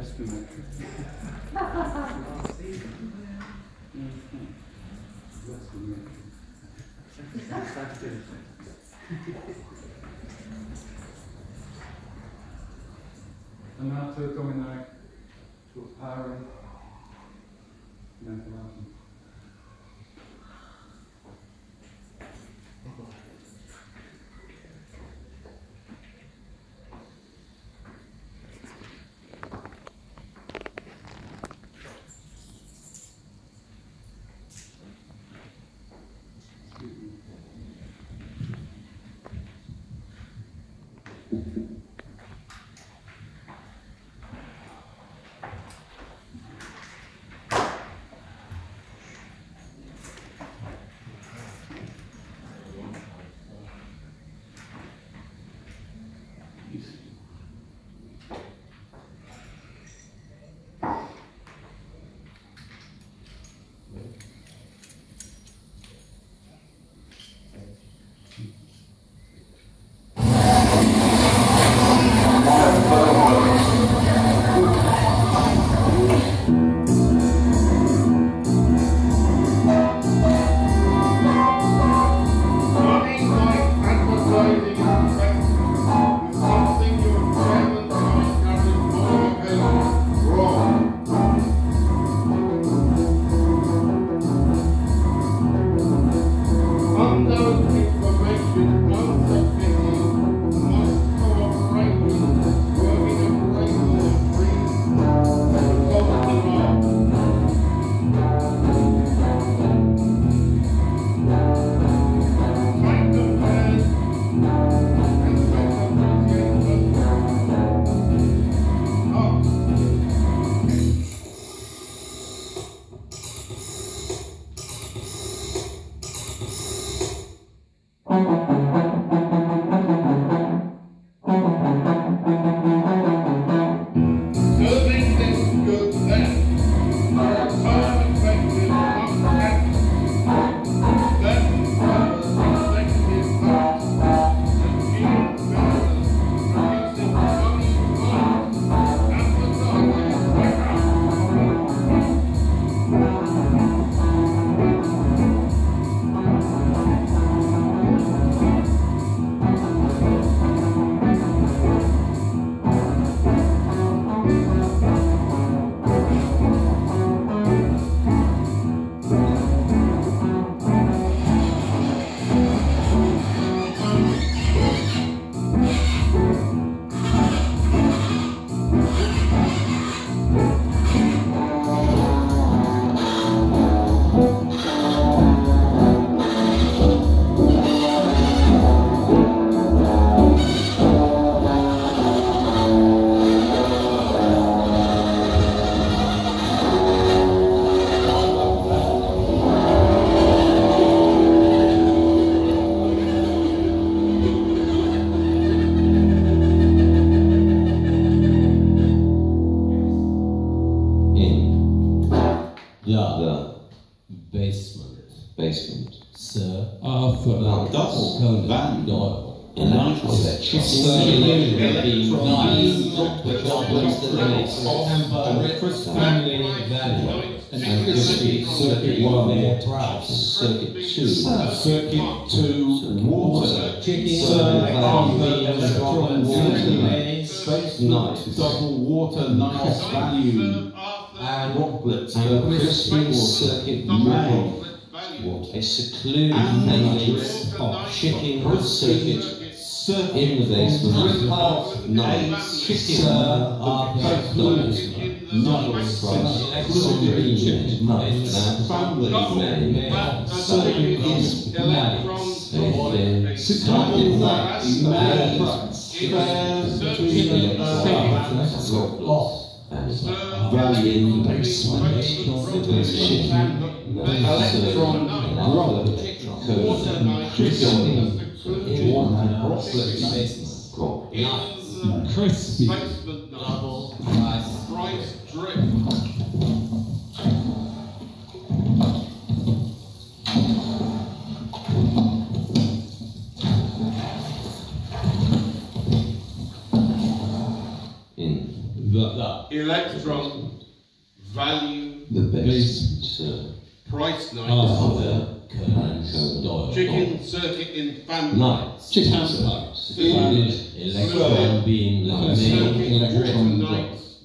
Testament. Den här turen kommer föl doppelkonen vandor and life was a trusting being nice, the job was the limits, and family value, and this is circuit one, circuit two, circuit two, water, circuit armor, electron water, space night, double water, nice value, and the Christian circuit one. What a secluded place of chicken circuit in the basement. Half night, sir, our clothes, not from convenient night, family name, serving is malice, secluded night, malice, fair, between the off and Valiant Basement, Chicken, electron Robert, water Code, night Crystal, secluded Crop, in Crispy. night price drift electron value the best, price night. Arthur Conan chicken circuit in fan Nights, Chicken Secluded, Secluded. electron being the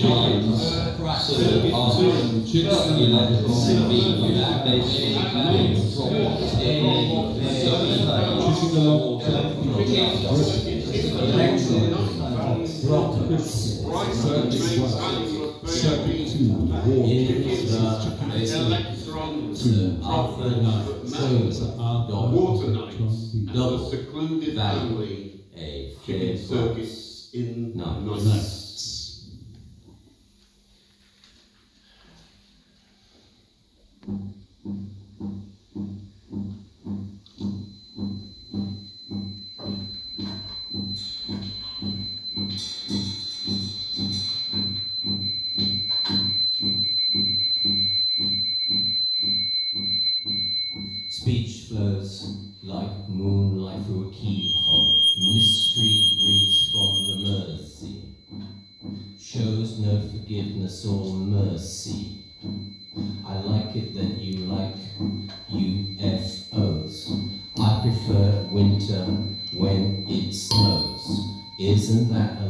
in Water. the basement, Electron Arthur Knight, Doyle, water nights and Double the secluded value. family a chicken fair circuits in Nights. Mystery breathes from the mercy. Shows no forgiveness or mercy. I like it that you like UFOs. I prefer winter when it snows. Isn't that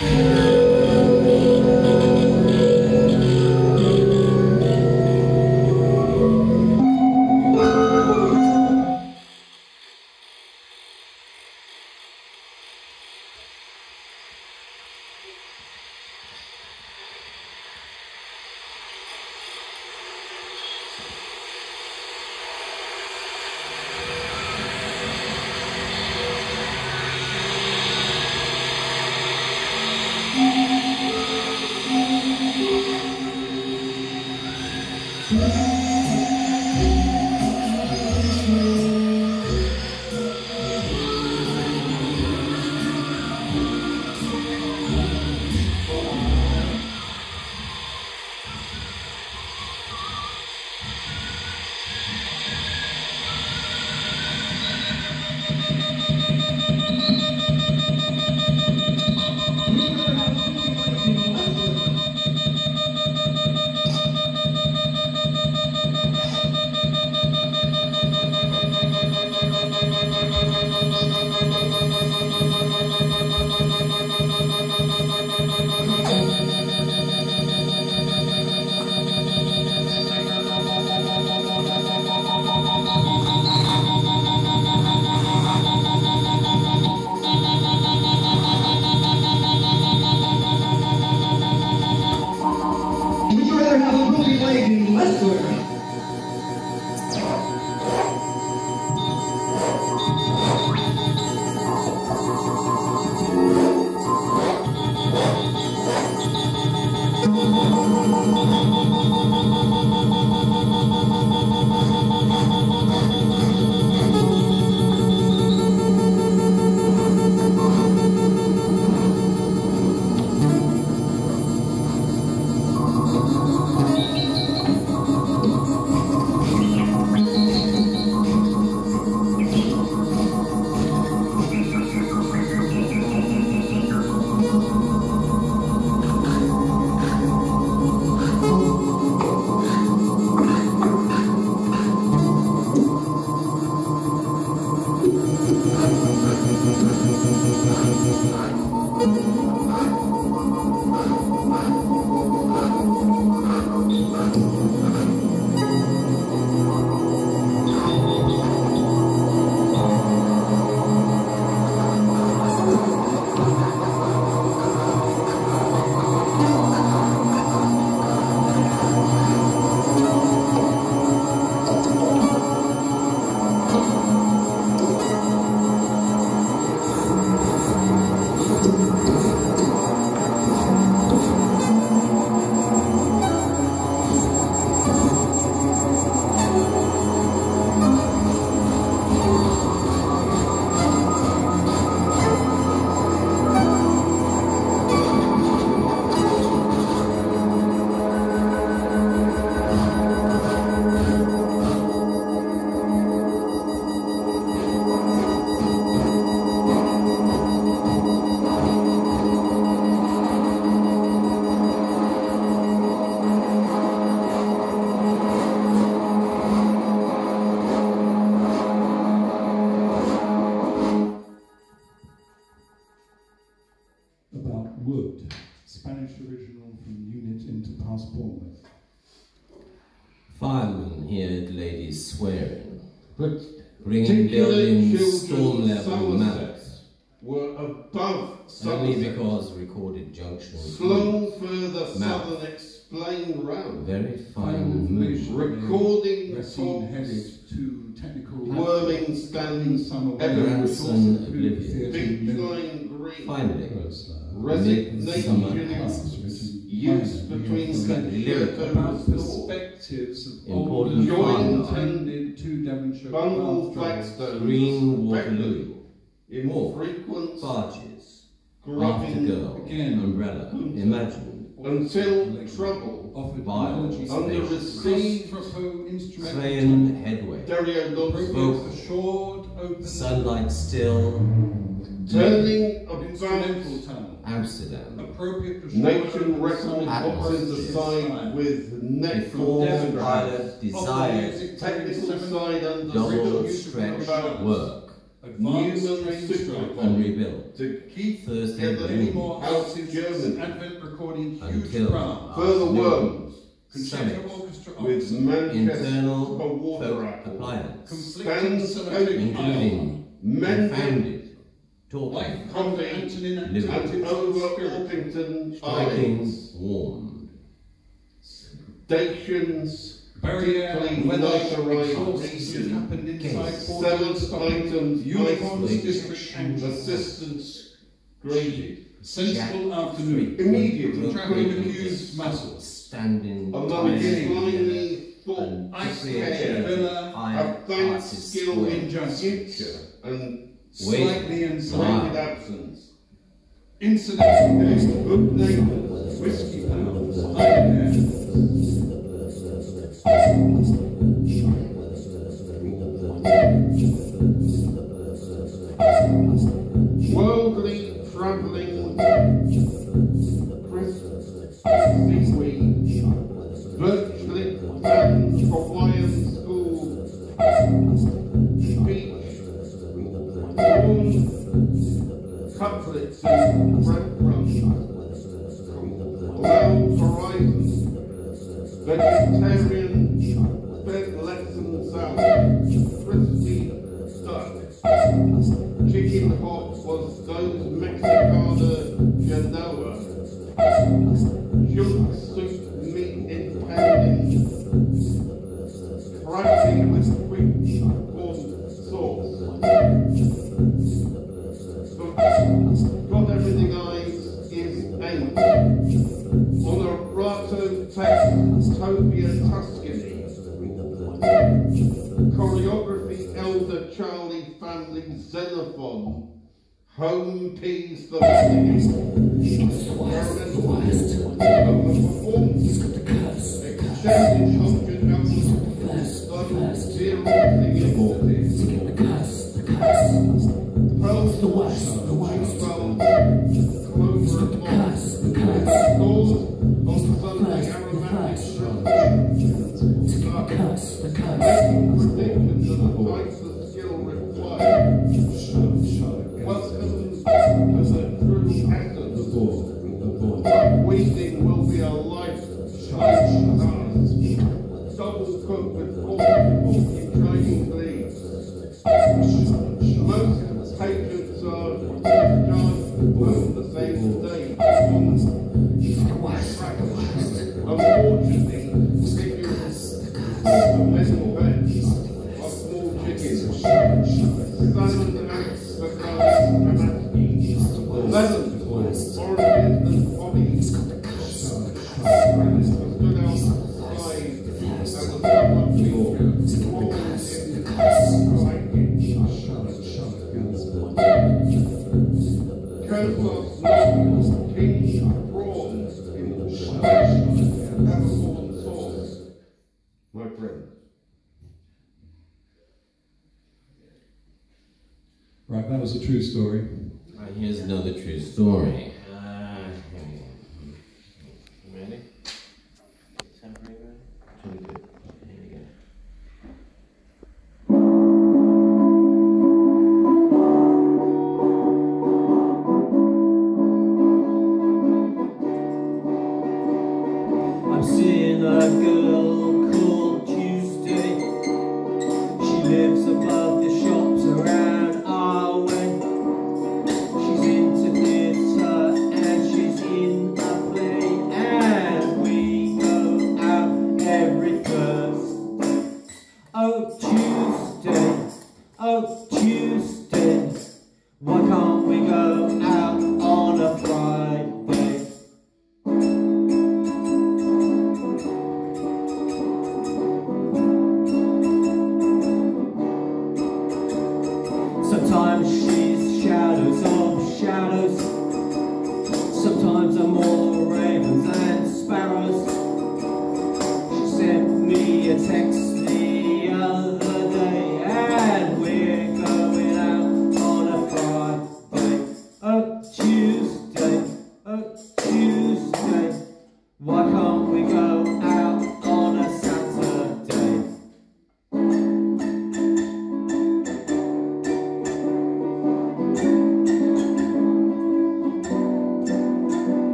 Música important intended to Devonshire Bungle Flagstones, Green Waterloo, in more frequent barges, after girl, again, umbrella, imagine, until trouble, of biology, under the sea, Sven headway, spoke, assured, open, sunlight still, Turning of instrumental tunnel, Amsterdam. Appropriate Nation record, opted to sign with Netform and Pilot desired technical side under double stretch work. Advanced Newman and rebuilt. to keep Thursday together any more Advent recording huge crowd. Further worms. Conceptual orchestra with internal folk appliance, stands including men founded Torquay, Convey, Lewis, Antinover, Orpington, Spikings, Warned, Stations, Barrier, Weather, happened inside Sellers, Items, Unicorns, District, Assistance, Graded. Sensible afternoon. Immediate, tracking accused muscles. Standing. Thought, I care, villa, a skill in justice, and slightly and absence, incidental good name, whiskey pals, the cut. I'm seeing that girl.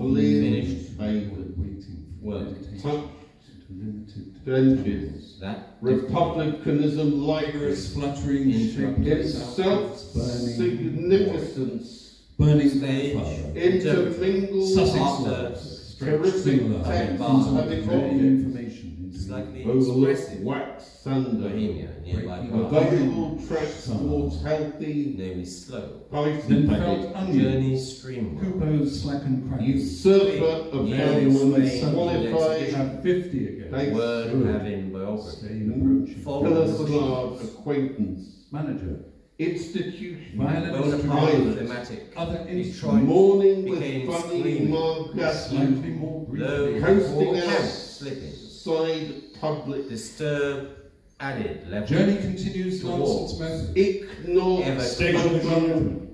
Finished bleed favoured, Waiting for Work. meditation Touch. to limited Benches. That republicanism lightness, fluttering its self-significance, burning Stage. intermingled Sussex After words, terrific singular, text Bar. having convey information into slightly overlooked wax thunder, Bohemia, nearby Breaking Prague, available tracks towards healthy, namely slow. Then Python felt onion, Journey streamward. Coupeau's slackened crackers. usurper of Yeah, anyone Spain, qualified, have 50 again. Thanks. Word having biography. Spain approaching. Pillar. Slav acquaintance, Manager. Institution, Violent Bonaparte Violent. thematic. Other instruments. mourning with Became funny screaming. Margassi, Slightly more briefly. Coasting out. slipping. side public, Disturb added level. Journey continues To Nonsense method. ignore Ever- Station spectrum,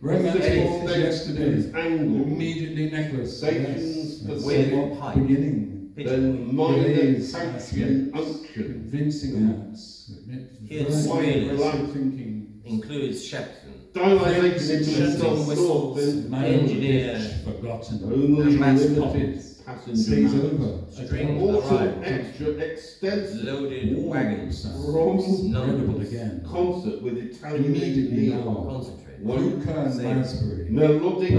Romance Station forms yesterday. angle, Immediately necklace. Stations Yes. for With pipe. Beginning. then minor Delays, sanction unction, Convincing hands. Here's Wide thinking. Includes Shepton. dilatation into Shutting self whistles. Engineer. Forgotten. only Mass limited copies. passenger Stays matters. over. String Also arrived. extra extensive Loaded wagons. from Incredible Numbers. again. concert with Italian Immediately neon, now. Concentrate. One Luca and Same. Raspberry. melodic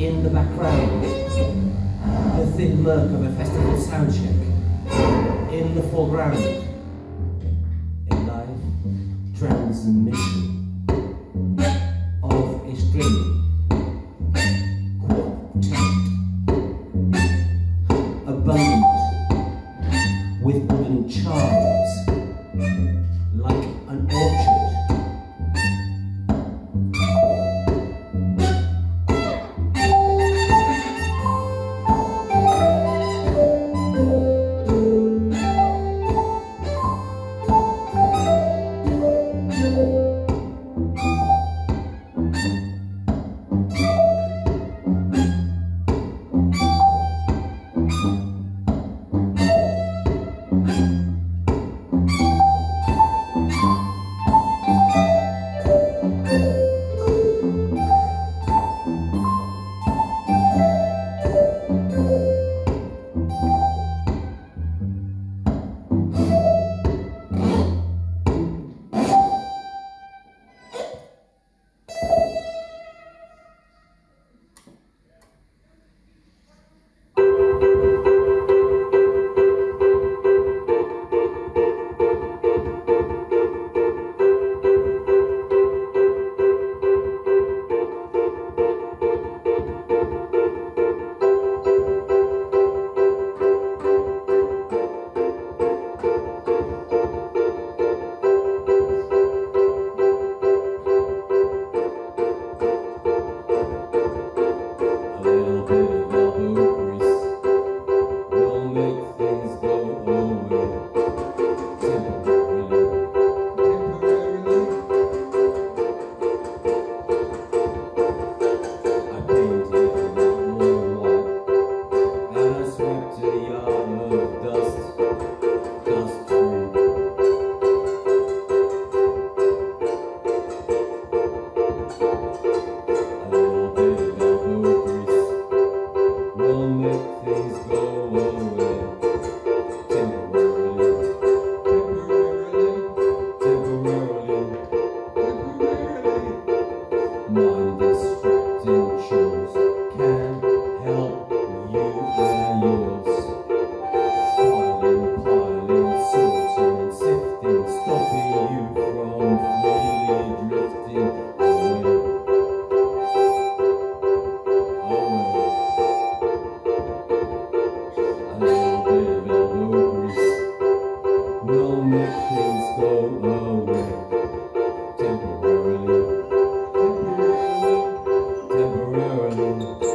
In the background, the thin murk of a festival sound check. In the foreground, a live transmission. Thank you.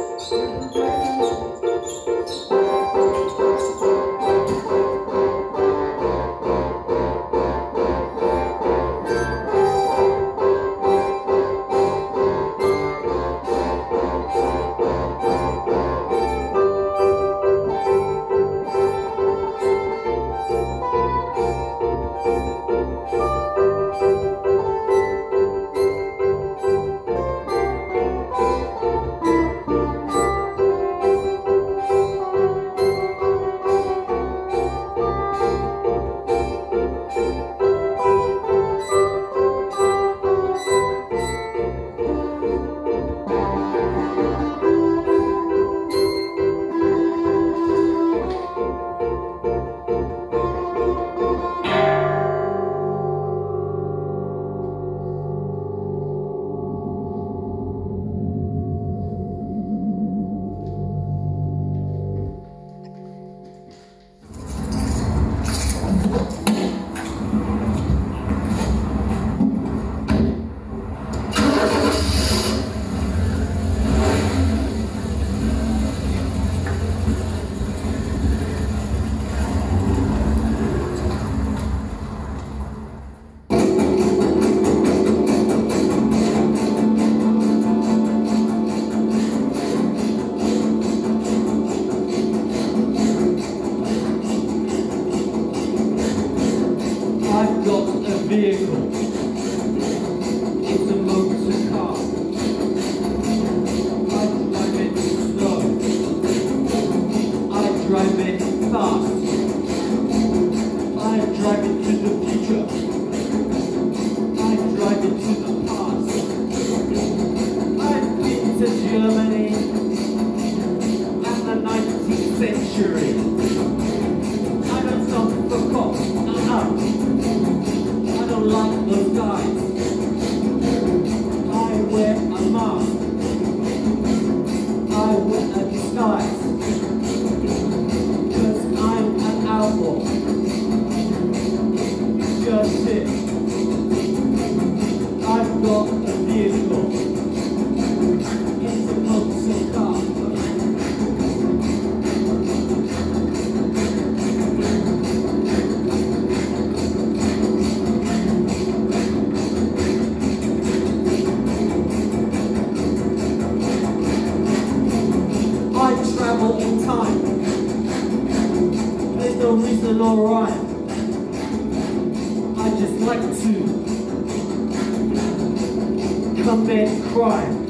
come back crying.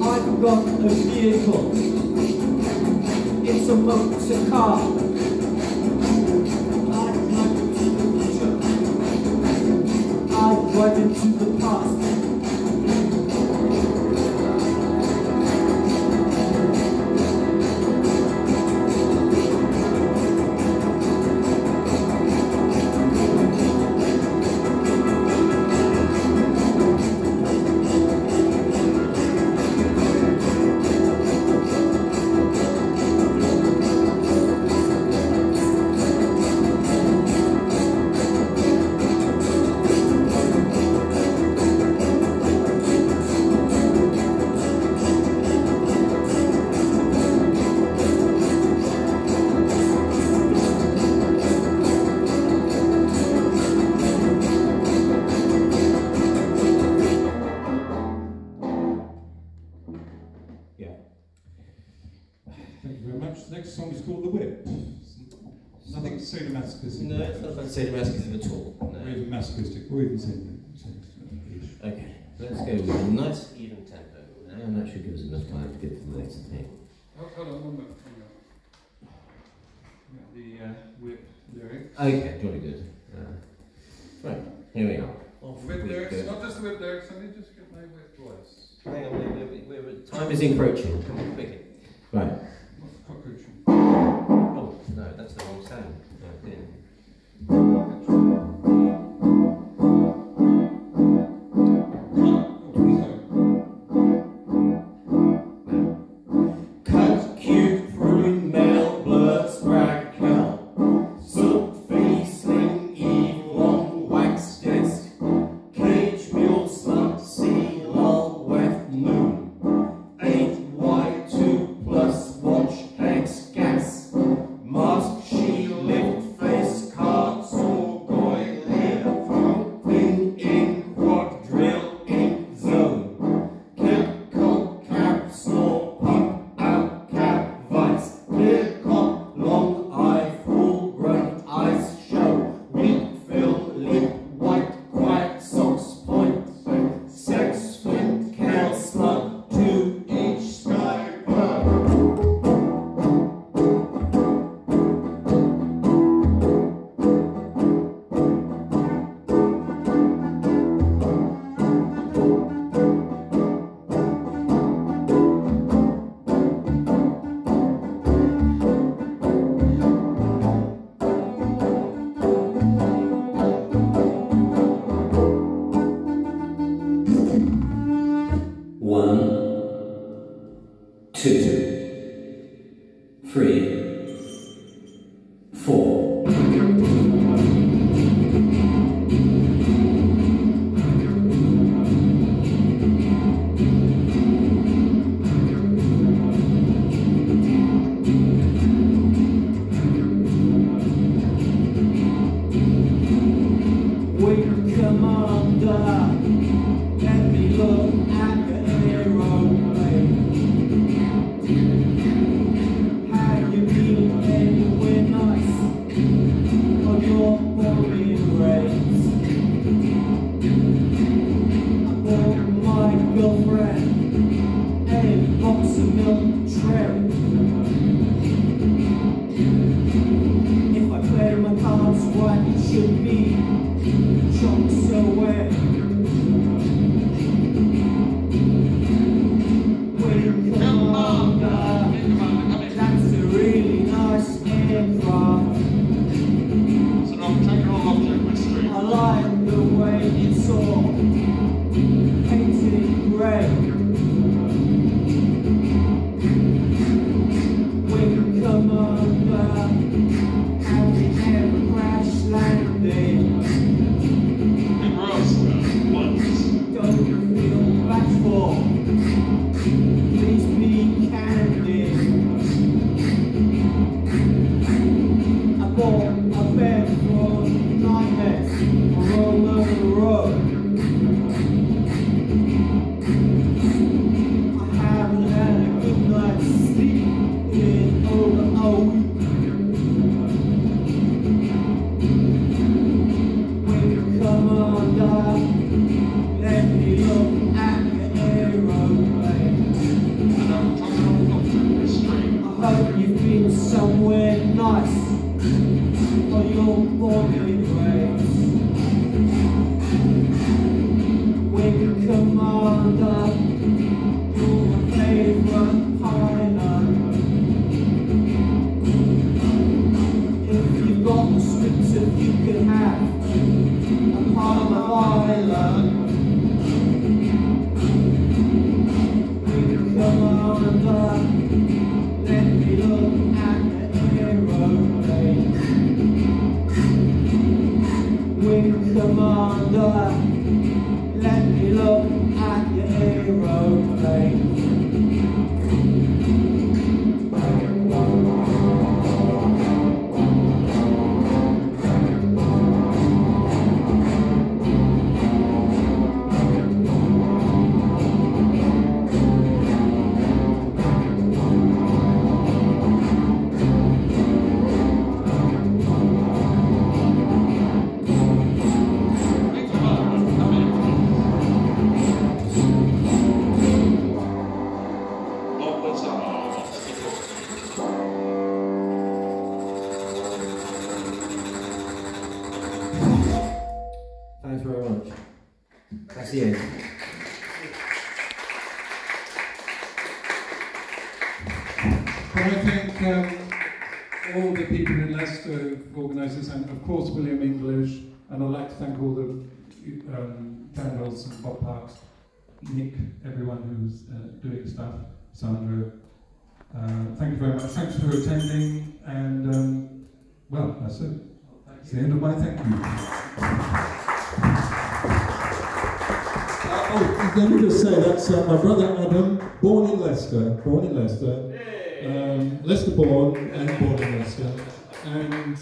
I've got a vehicle. It's a motor car. I drive into the future. I the past. this thing. Hold, on, one. The uh, whip lyrics. Okay, jolly good. Uh, right, here we are. Whip lyrics, not just whip lyrics, let me just get my whip voice. Hang on, time is encroaching. Come on, quickly. Right. Oh, no, that's the Yeah. Um, Dan Wilson, Bob Parks, Nick, everyone who's uh, doing stuff, Sandra. Uh, thank you very much. Thanks for attending, and um, well, that's it. It's the end of my thank you. Uh, oh, let me just say that's uh, my brother Adam, born in Leicester, born in Leicester, um, Leicester born and born in Leicester, and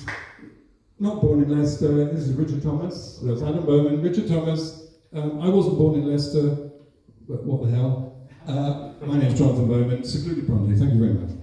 not born in Leicester. This is Richard Thomas. That's Adam Bowman. Richard Thomas. Um, I wasn't born in Leicester, but what the hell? Uh, my name's Jonathan Bowman. Secluded Bronte. Thank you very much.